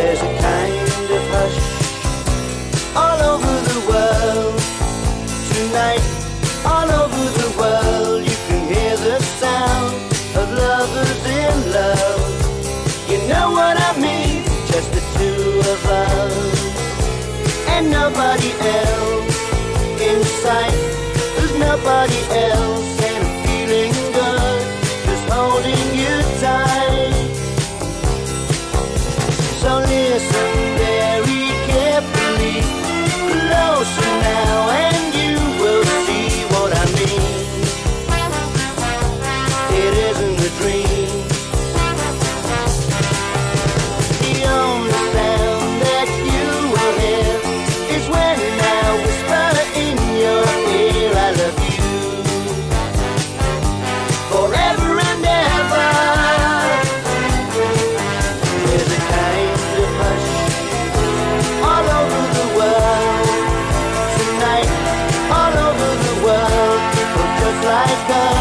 There's a kind of hush all over the world tonight. All over the world, you can hear the sound of lovers in love. You know what I mean? Just the two of us and nobody else in sight. There's nobody else. the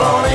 Oh.